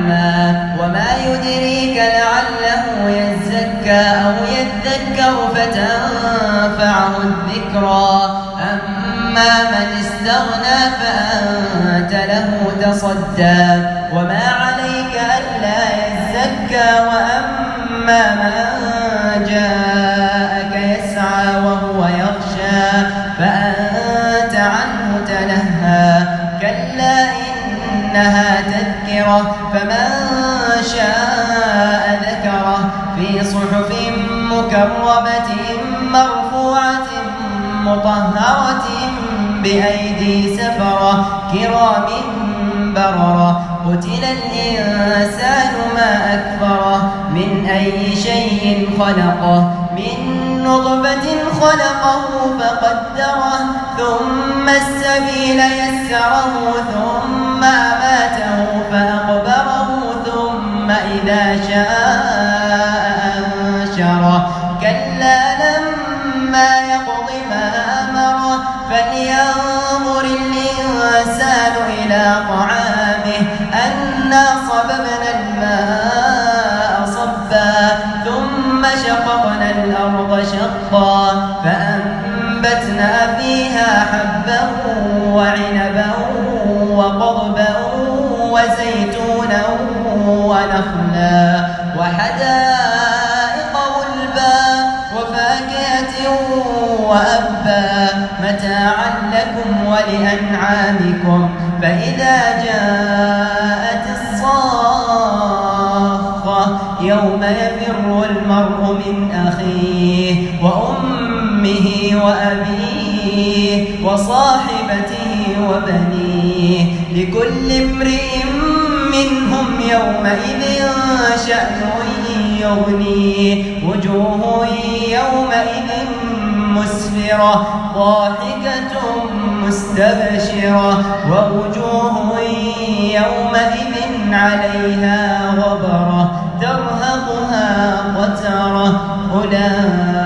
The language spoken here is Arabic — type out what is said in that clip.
الأعمى وما يدريك لعله يزكى أو يذكر فتنفعه الذكرى أما من استغنى فأنت له تصدى وما عليك ألا يزكى وأما من جاءك إنها تذكرة فمن شاء ذكره في صحف مكرمة مرفوعة مطهرة بأيدي سفرة كرام بررة. قتل الإنسان ما أكفره من أي شيء خلقه. من نطفة خلقه فقدره ثم السبيل يسره ثم إذا شاء أنشره. كلا لما يقض ما أمره فلينظر الإنسان إلى طعامه. أنا صببنا الماء صبا ثم شققنا الأرض شقا. فأنبتنا فيها حبا وعنبا وقضبا وزيتونا ونخلا. متاعا لكم ولأنعامكم فإذا جاءت الصاخة يوم يفر المرء من أخيه وأمه وأبيه وصاحبته وبنيه لكل امرئ منهم يومئذ شأن يغنيه وجوه يومئذ مسفرة ضاحكة مستبشرة ووجوه يومئذ عليها غبرة ترهقها قترة أولئك